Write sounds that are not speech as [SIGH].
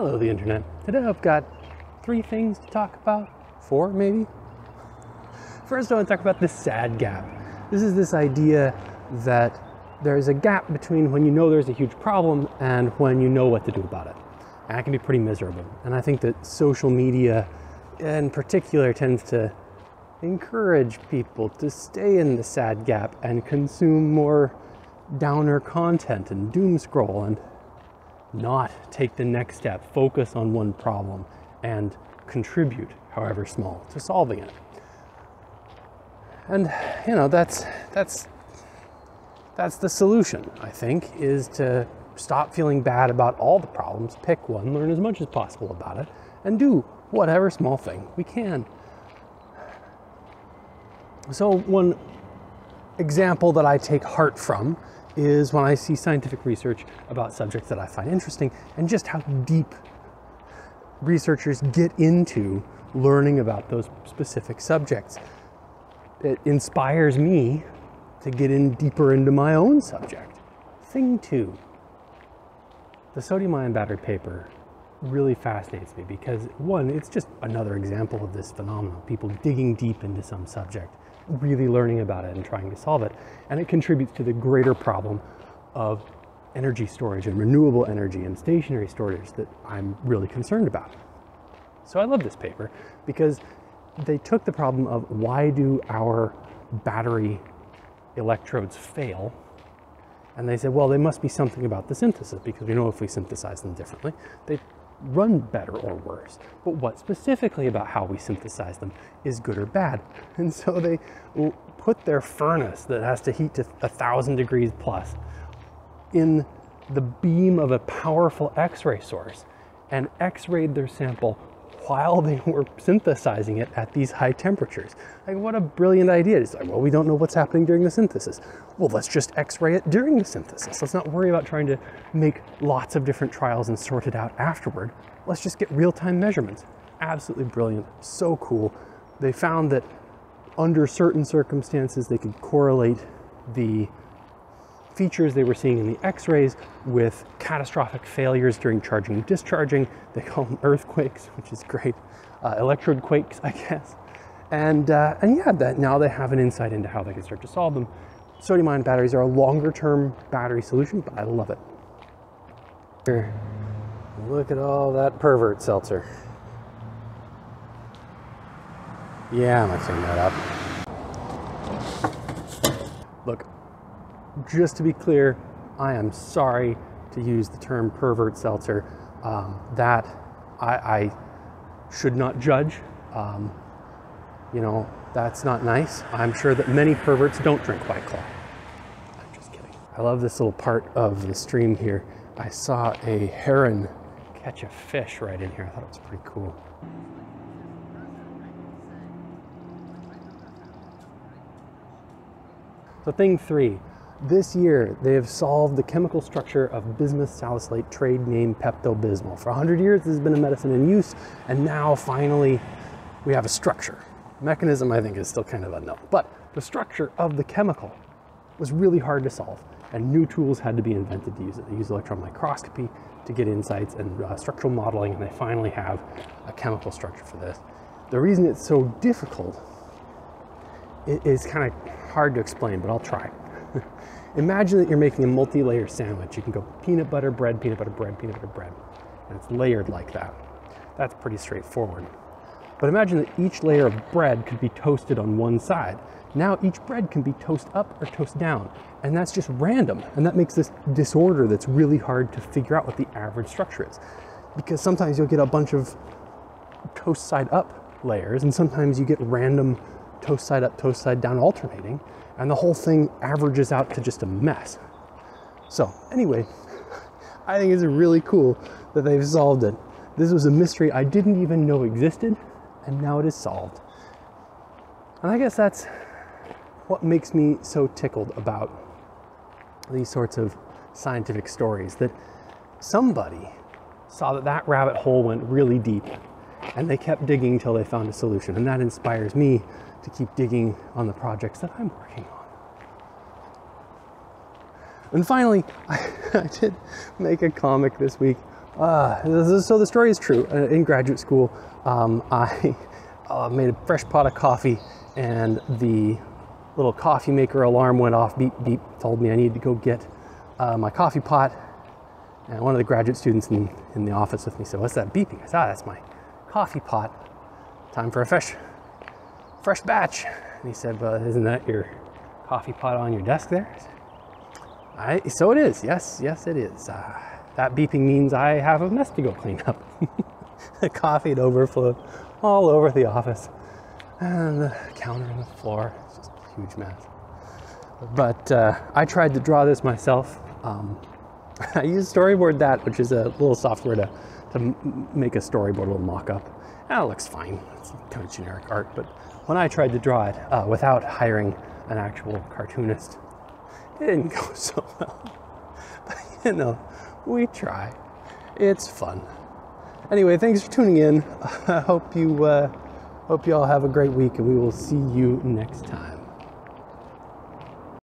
Hello, the internet. Today I've got three things to talk about. Four, maybe? First, I want to talk about the sad gap. This is this idea that there's a gap between when you know there's a huge problem and when you know what to do about it. And that can be pretty miserable. And I think that social media in particular tends to encourage people to stay in the sad gap and consume more downer content and doom scroll and not take the next step, focus on one problem and contribute, however small, to solving it. And you know, that's that's that's the solution, I think, is to stop feeling bad about all the problems, pick one, learn as much as possible about it, and do whatever small thing we can. So one example that I take heart from is when I see scientific research about subjects that I find interesting and just how deep researchers get into learning about those specific subjects. It inspires me to get in deeper into my own subject. Thing two, the sodium ion battery paper really fascinates me because one, it's just another example of this phenomenon, people digging deep into some subject really learning about it and trying to solve it. And it contributes to the greater problem of energy storage and renewable energy and stationary storage that I'm really concerned about. So I love this paper because they took the problem of why do our battery electrodes fail? And they said, well, there must be something about the synthesis because we know if we synthesize them differently, they run better or worse, but what specifically about how we synthesize them is good or bad. [LAUGHS] And so they put their furnace that has to heat to a thousand degrees plus in the beam of a powerful X-ray source and X-rayed their sample while [LAUGHS] they were synthesizing it at these high temperatures. Like, what a brilliant idea. It's like, well, we don't know what's happening during the synthesis. Well, let's just x-ray it during the synthesis. Let's not worry about trying to make lots of different trials and sort it out afterward. Let's just get real-time measurements. Absolutely brilliant, so cool. They found that under certain circumstances, they could correlate the features they were seeing in the x-rays with catastrophic failures during charging and discharging. They call them earthquakes, which is great. Uh, electrode quakes, [LAUGHS] I guess. And, uh, and yeah, that now they have an insight into how they can start to solve them. Sodium ion batteries are a longer term battery solution, but I love it. Here, look at all that pervert seltzer. Yeah, I'm mixing that up. Look, just to be clear, I am sorry to use the term pervert seltzer. Um, that I, I, should not judge. Um, you know, that's not nice. I'm sure that many perverts don't drink White Claw. I'm just kidding. I love this little part of the stream here. I saw a heron catch a fish right in here. I thought it was pretty cool. So thing three, this year, they have solved the chemical structure of bismuth salicylate, trade name Pepto-Bismol. For 100 years, this has been a medicine in use, and now finally we have a structure. Mechanism, I think, is still kind of unknown, but the structure of the chemical was really hard to solve, and new tools had to be invented to use it. They use electron microscopy to get insights and uh, structural modeling, and they finally have a chemical structure for this. The reason it's so difficult is kind of hard to explain, but I'll try. [LAUGHS] Imagine that you're making a multi-layer sandwich. You can go peanut butter bread, peanut butter bread, peanut butter bread, and it's layered like that. That's pretty straightforward. But imagine that each layer of bread could be toasted on one side. Now each bread can be toast up or toast down, and that's just random. And that makes this disorder that's really hard to figure out what the average structure is. Because sometimes you'll get a bunch of toast side up layers, and sometimes you get random toast side up, toast side down alternating, and the whole thing averages out to just a mess. So, anyway, [LAUGHS] I think it's really cool that they've solved it. This was a mystery I didn't even know existed, and now it is solved. And I guess that's what makes me so tickled about these sorts of scientific stories that somebody saw that that rabbit hole went really deep and they kept digging until they found a solution. And that inspires me to keep digging on the projects that I'm working on. And finally, I, [LAUGHS] I did make a comic this week Uh, so the story is true. Uh, in graduate school, um, I [LAUGHS] uh, made a fresh pot of coffee, and the little coffee maker alarm went off. Beep beep, told me I needed to go get uh, my coffee pot. And one of the graduate students in, in the office with me said, "What's that beeping?" I said, "Ah, that's my coffee pot. Time for a fresh, fresh batch." And he said, "But isn't that your coffee pot on your desk there?" I, so it is. Yes, yes, it is. Uh, that beeping means I have a mess to go clean up. [LAUGHS] the coffee had overflowed all over the office, and the counter and the floor. It's just a huge mess. But uh, I tried to draw this myself. Um, [LAUGHS] I used Storyboard That, which is a little software to, to make a storyboard, a little mock-up. And it looks fine. It's kind of generic art. But when I tried to draw it uh, without hiring an actual cartoonist, it didn't [LAUGHS] go so well. But [LAUGHS] you know, we try. It's fun. Anyway, thanks for tuning in. [LAUGHS] I hope you uh, hope you all have a great week, and we will see you next time.